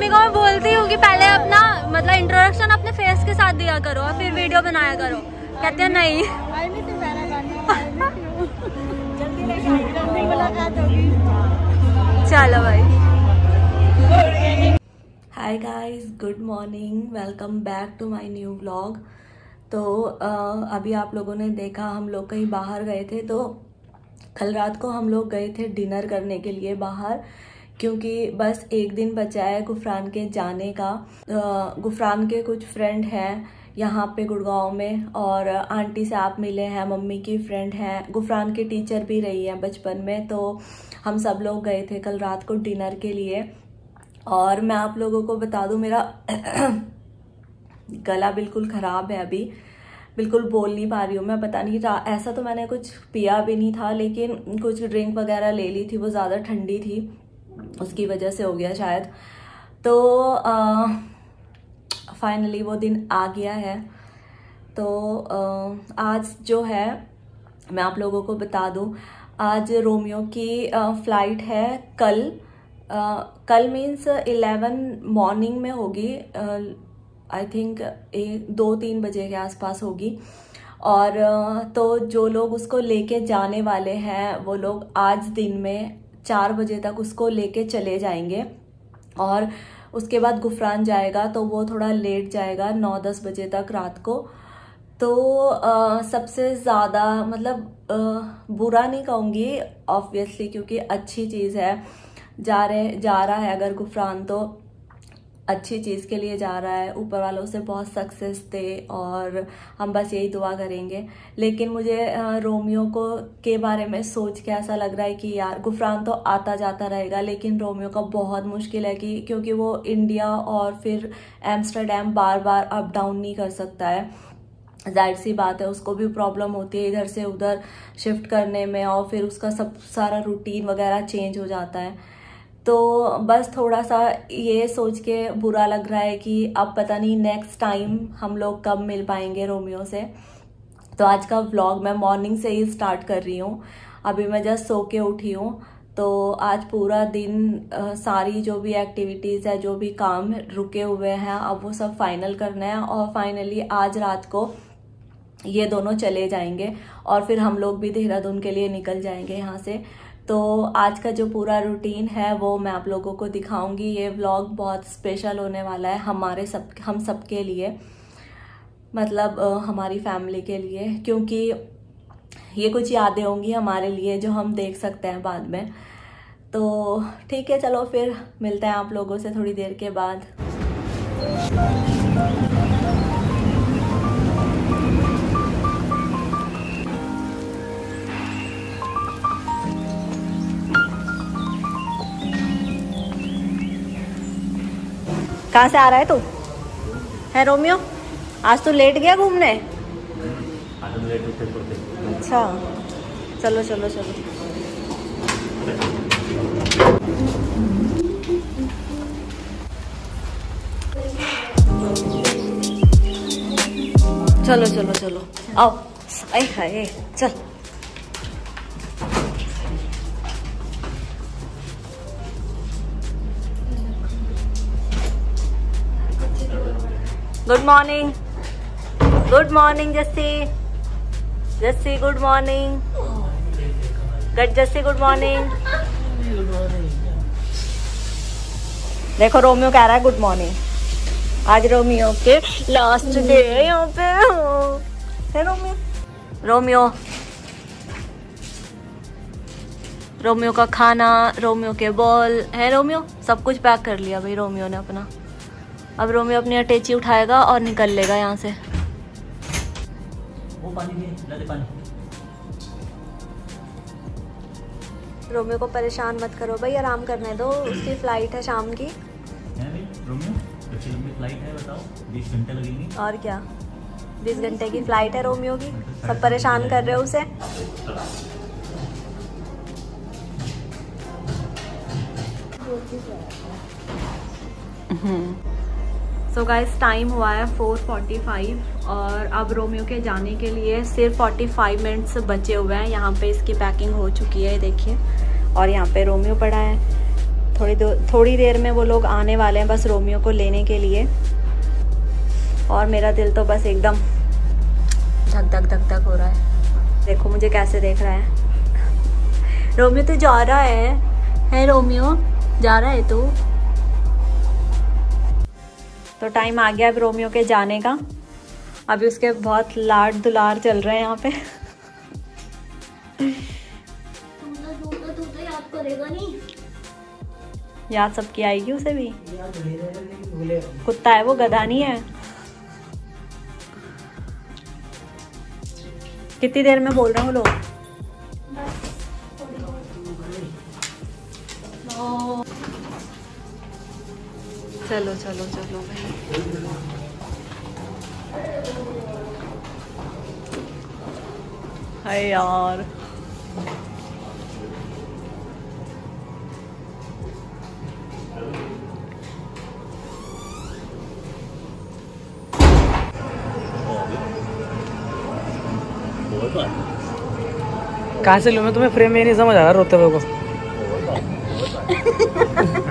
Mummy को मैं बोलती हूँ कि पहले अपना मतलब इंट्रोडक्शन अपने फेस के साथ दिया करो और फिर वीडियो बनाया करो। कहते हैं नहीं। चलो भाई। Hi guys good morning welcome back to my new vlog तो uh, अभी आप लोगों ने देखा हम लोग कहीं बाहर गए थे तो कल रात को हम लोग गए थे डिनर करने के लिए बाहर। क्योंकि बस एक दिन बचा है गुफरान के जाने का। गुफरान के कुछ फ्रेंड हैं यहाँ पे गुड़गांव में और आंटी से आप मिले हैं, मम्मी की फ्रेंड हैं। गुफरान की टीचर भी रही हैं बचपन में तो हम सब लोग गए थे कल रात को डिनर के लिए। और मैं आप लोगों को बता दूँ, मेरा गला बिल्कुल ख़राब है अभी। बिल्कुल बोल नहीं पा रही हूँ मैं, पता नहीं ऐसा तो मैंने कुछ पिया भी नहीं था, लेकिन कुछ ड्रिंक वगैरह ले ली थी, वो ज़्यादा ठंडी थी। उसकी वजह से हो गया शायद। तो फाइनली वो दिन आ गया है। तो आ, आज जो है मैं आप लोगों को बता दूँ आज रोमियो की आ, फ़्लाइट है कल। आ, कल मीन्स इलेवन मॉर्निंग में होगी। आई थिंक दो तीन बजे के आसपास होगी। और तो जो लोग उसको लेके जाने वाले हैं वो लोग आज दिन में चार बजे तक उसको लेके चले जाएँगे। और उसके बाद गुफरान जाएगा तो वो थोड़ा लेट जाएगा नौ दस बजे तक रात को। तो आ, सबसे ज़्यादा मतलब आ, बुरा नहीं कहूँगी ऑब्वियसली क्योंकि अच्छी चीज़ है। जा रहे जा रहा है अगर गुफरान तो अच्छी चीज़ के लिए जा रहा है। ऊपर वालों से बहुत सक्सेस दे और हम बस यही दुआ करेंगे। लेकिन मुझे रोमियो को के बारे में सोच के ऐसा लग रहा है कि यार, गुफरान तो आता जाता रहेगा, लेकिन रोमियो का बहुत मुश्किल है कि, क्योंकि वो इंडिया और फिर एम्स्टरडेम बार बार अप डाउन नहीं कर सकता है। ज़ाहिर सी बात है, उसको भी प्रॉब्लम होती है इधर से उधर शिफ्ट करने में और फिर उसका सब, सारा रूटीन वगैरह चेंज हो जाता है। तो बस थोड़ा सा ये सोच के बुरा लग रहा है कि अब पता नहीं नेक्स्ट टाइम हम लोग कब मिल पाएँगे रोमियो से। तो आज का व्लॉग मैं मॉर्निंग से ही स्टार्ट कर रही हूँ। अभी मैं जस्ट सो के उठी हूँ। तो आज पूरा दिन आ, सारी जो भी एक्टिविटीज़ है जो भी काम रुके हुए हैं अब वो सब फाइनल करना है और फाइनली आज रात को ये दोनों चले जाएँगे और फिर हम लोग भी देहरादून के लिए निकल जाएँगे यहाँ से। तो आज का जो पूरा रूटीन है, वो मैं आप लोगों को दिखाऊँगी। ये व्लॉग बहुत स्पेशल होने वाला है हमारे सब, हम सब के लिए मतलब हमारी फैमिली के लिए, क्योंकि ये कुछ यादें होंगी हमारे लिए जो हम देख सकते हैं बाद में। तो ठीक है, चलो फिर मिलते हैं आप लोगों से थोड़ी देर के बाद। कहाँ से आ रहा है तू? है रोमियो? आज तू लेट गया घूमने? अच्छा। चलो चलो चलो। चलो चलो चलो। आओ। आए हाय चल। Good morning good morning Jassi Jassi good morning गट जस्सी गुड मॉर्निंग देखो, रोमियो कह रहा है गुड मॉर्निंग आज रोमियो के लास्ट डे है यहाँ पे। रोमियो? रोमियो। रोमियो का खाना, रोमियो के बॉल है रोमियो? सब कुछ पैक कर लिया भाई, रोमियो ने अपना। अब रोमियो अपनी अटैची उठाएगा और निकल लेगा यहाँ से। वो पानी रोमियो को परेशान मत करो भाई आराम करने दो। उसकी फ़्लाइट है शाम की। है भाई रोमियो कितनी लंबी फ़्लाइट है बताओ। बीस घंटे लगेंगे। और क्या? बीस घंटे की फ़्लाइट है रोमियो की। सब परेशान कर रहे हो उसे। सो गाइस टाइम हुआ है 4:45 और अब रोमियो के जाने के लिए सिर्फ़ 45 मिनट्स बचे हुए हैं। यहाँ पे इसकी पैकिंग हो चुकी है देखिए। और यहाँ पे रोमियो पड़ा है। थोड़ी दो, थोड़ी देर में वो लोग आने वाले हैं बस रोमियो को लेने के लिए। और मेरा दिल तो बस एकदम धक धक धक धक हो रहा है। देखो मुझे कैसे देख रहा है। रोमियो तो जा रहा है। है रोमियो? जा रहा है तू? तो टाइम आ गया अब रोमियो के जाने का। अभी उसके बहुत लाड दुलार चल रहे हैं यहाँ पे। याद करेगा नहीं? याद सबकी आएगी उसे भी? कुत्ता है वो गधा नहीं है। कितनी देर में बोल रहे हो लोग? चलो चलो चलो हाय यार। कहाँ से लूँ? मैं तुम्हें फ्रेम में नहीं समझ आ रहा रोते हुए को।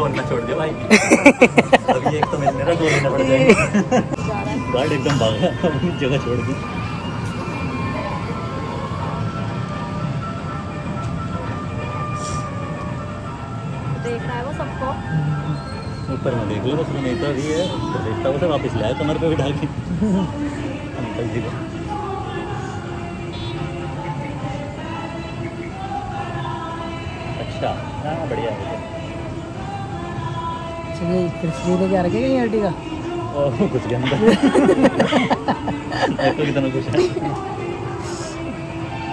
फ़ोन ना छोड़ दिया भाई। अभी एक तो मेरे मेरा दो लेना पड़ जाएगा। गार्ड एकदम भागा जगह छोड़ दी। है ऊपर में देख लो बस नहीं तो अभी है तो देखता उसे वापस लाया कमर पे बिठा के। अंकल जी को। चलिए कृष्ण लेके आ रखे कहीं अर्टिगा कुछ के? अंदर ऐसे कितना कुछ है।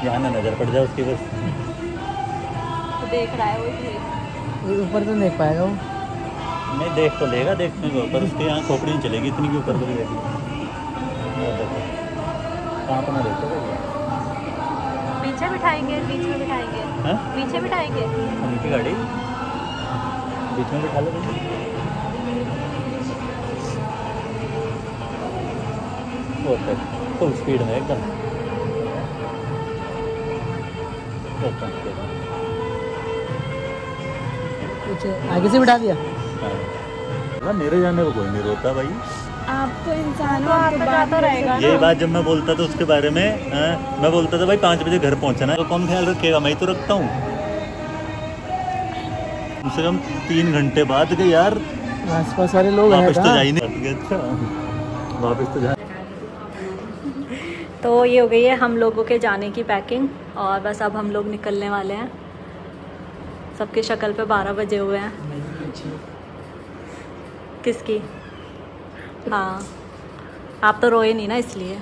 यहाँ ना नज़र पड़ जाए उसकी बस। तो देख रहा है वो ऊपर तो देख पाएगा वो। नहीं देख तो लेगा देखने को पर उसके यहाँ खोपड़ी नहीं चलेगी इतनी के ऊपर देगी देखो कहाँ पर ना देखो। पीछे बिठाएँगे बीच में बिठाएँगे। हाँ? पीछे बिठाएँगे। उनकी गाड़ी? बीच में बिठा लो। परफेक्ट फुल स्पीड में एकदम। आगे से बिठा दिया? हाँ। मेरे जाने को कोई नहीं रोता भाई। आप तो इंसान तो आता जाता रहेगा यही बात जब मैं बोलता था उसके बारे में हाँ, मैं बोलता था भाई पाँच बजे घर पहुँचना है तो कौन ख्याल रखेगा? मैं ही तो रखता हूँ। कम से कम तीन घंटे बाद के यार आस पास वाले लोग वापस तो जा कहाँ? ही नहीं अच्छा। वापस तो जा तो ये हो गई है हम लोगों के जाने की पैकिंग और बस अब हम लोग निकलने वाले हैं। सबके शक्ल पे बारह बजे हुए हैं। किसकी? हाँ। आप तो रोए नहीं ना इसलिए।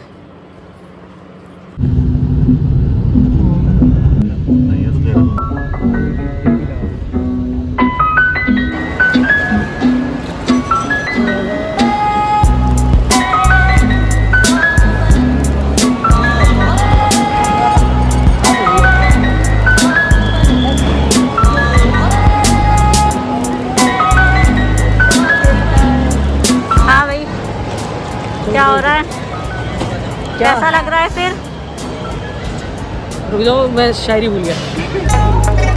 कैसा लग रहा है फिर? रुक जाओ मैं शायरी भूल गया।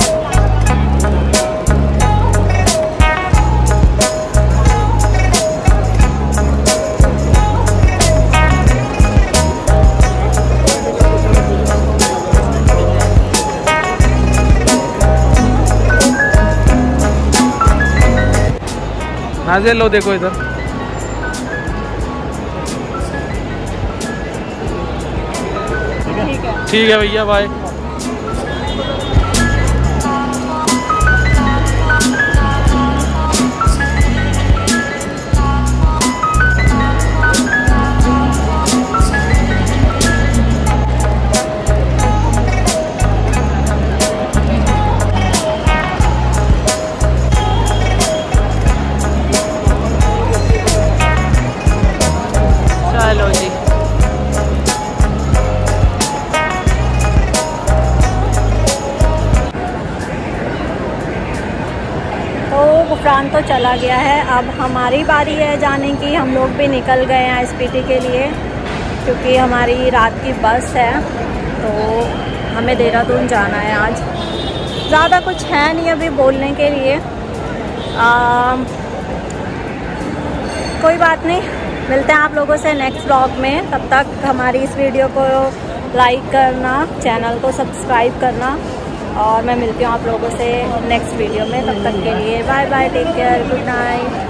नाजिल लो देखो इधर। ठीक है भैया बाय चला गया है। अब हमारी बारी है जाने की। हम लोग भी निकल गए हैं एसपीटी के लिए क्योंकि हमारी रात की बस है। तो हमें देहरादून जाना है आज। ज़्यादा कुछ है नहीं अभी बोलने के लिए। आ, कोई बात नहीं। मिलते हैं आप लोगों से नेक्स्ट ब्लॉग में। तब तक हमारी इस वीडियो को लाइक करना चैनल को सब्सक्राइब करना। और मैं मिलती हूँ आप लोगों से नेक्स्ट वीडियो में। तब तक के लिए bye bye take care good night